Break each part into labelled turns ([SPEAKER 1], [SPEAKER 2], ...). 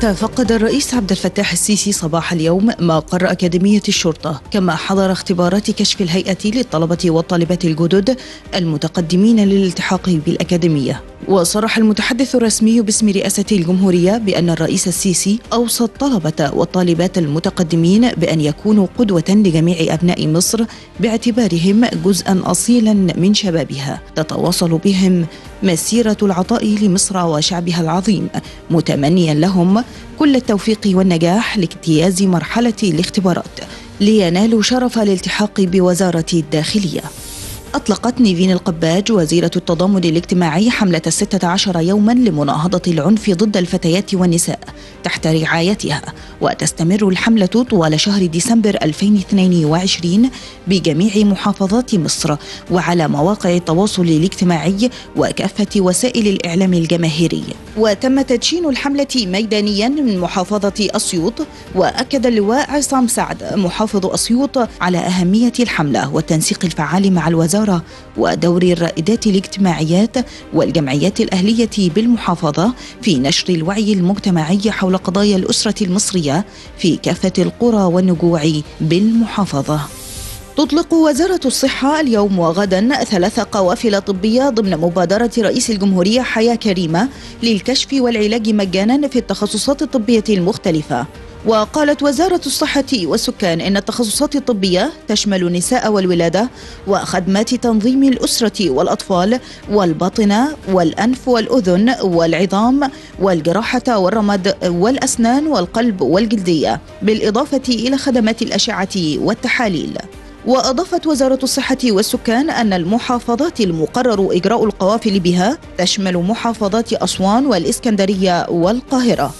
[SPEAKER 1] تفقد الرئيس عبد الفتاح السيسي صباح اليوم مقر أكاديمية الشرطة. كما حضر اختبارات كشف الهيئة للطلبة والطالبات الجدد المتقدمين للالتحاق بالأكاديمية. وصرح المتحدث الرسمي باسم رئاسة الجمهورية بأن الرئيس السيسي أوصى الطلبة والطالبات المتقدمين بأن يكونوا قدوة لجميع أبناء مصر باعتبارهم جزءا أصيلا من شبابها. تتواصل بهم مسيرة العطاء لمصر وشعبها العظيم متمنيا لهم كل التوفيق والنجاح لاجتياز مرحلة الاختبارات لينالوا شرف الالتحاق بوزارة الداخلية. أطلقت نيفين القباج وزيرة التضامن الاجتماعي حملة الستة عشر يوما لمناهضة العنف ضد الفتيات والنساء تحت رعايتها. وتستمر الحملة طوال شهر ديسمبر 2022 بجميع محافظات مصر وعلى مواقع التواصل الاجتماعي وكافة وسائل الإعلام الجماهيري. وتم تدشين الحملة ميدانيا من محافظة أسيوط وأكد اللواء عصام سعد محافظ أسيوط على أهمية الحملة والتنسيق الفعال مع الوزارة ودور الرائدات الاجتماعيات والجمعيات الأهلية بالمحافظة في نشر الوعي المجتمعي حول قضايا الأسرة المصرية. في كافة القرى والنجوع بالمحافظة. تطلق وزارة الصحة اليوم وغدا ثلاث قوافل طبية ضمن مبادرة رئيس الجمهورية حياة كريمة للكشف والعلاج مجانا في التخصصات الطبية المختلفة. وقالت وزارة الصحة والسكان إن التخصصات الطبية تشمل النساء والولادة وخدمات تنظيم الأسرة والأطفال والباطنة والأنف والأذن والعظام والجراحة والرمد والأسنان والقلب والجلدية بالإضافة إلى خدمات الأشعة والتحاليل. وأضافت وزارة الصحة والسكان أن المحافظات المقرر إجراء القوافل بها تشمل محافظات أسوان والإسكندرية والقاهرة.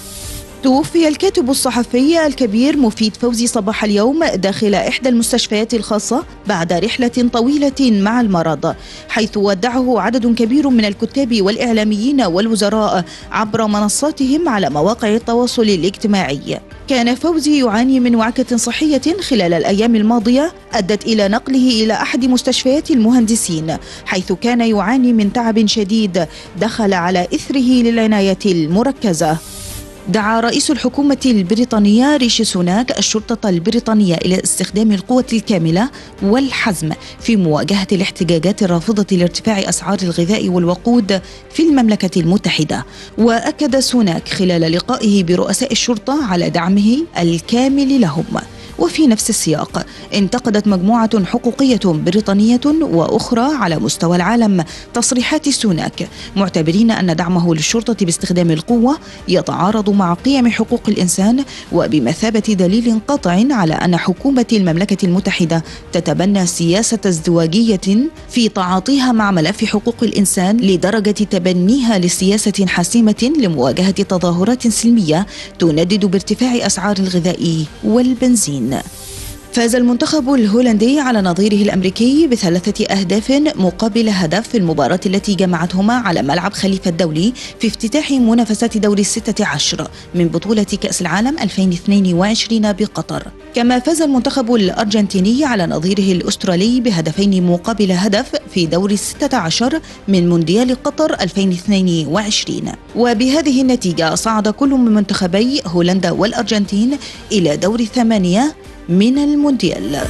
[SPEAKER 1] توفي الكاتب الصحفي الكبير مفيد فوزي صباح اليوم داخل إحدى المستشفيات الخاصة بعد رحلة طويلة مع المرض حيث ودعه عدد كبير من الكتاب والإعلاميين والوزراء عبر منصاتهم على مواقع التواصل الاجتماعي. كان فوزي يعاني من وعكة صحية خلال الأيام الماضية أدت إلى نقله إلى أحد مستشفيات المهندسين حيث كان يعاني من تعب شديد دخل على إثره للعناية المركزة. دعا رئيس الحكومة البريطانية ريشي سوناك الشرطة البريطانية إلى استخدام القوة الكاملة والحزم في مواجهة الاحتجاجات الرافضة لارتفاع أسعار الغذاء والوقود في المملكة المتحدة. وأكد سوناك خلال لقائه برؤساء الشرطة على دعمه الكامل لهم. وفي نفس السياق انتقدت مجموعة حقوقية بريطانية وأخرى على مستوى العالم تصريحات سوناك معتبرين أن دعمه للشرطة باستخدام القوة يتعارض مع قيم حقوق الإنسان وبمثابة دليل قاطع على أن حكومة المملكة المتحدة تتبنى سياسة ازدواجية في تعاطيها مع ملف حقوق الإنسان لدرجة تبنيها لسياسة حاسمة لمواجهة تظاهرات سلمية تندد بارتفاع أسعار الغذاء والبنزين. العالمين فاز المنتخب الهولندي على نظيره الأمريكي بثلاثة أهداف مقابل هدف في المباراة التي جمعتهما على ملعب خليفة الدولي في افتتاح منافسات دوري الستة عشر من بطولة كأس العالم 2022 بقطر. كما فاز المنتخب الأرجنتيني على نظيره الأسترالي بهدفين مقابل هدف في دوري الستة عشر من مونديال قطر 2022 وبهذه النتيجة صعد كل من منتخبي هولندا والأرجنتين إلى دور الثمانية من المونديال.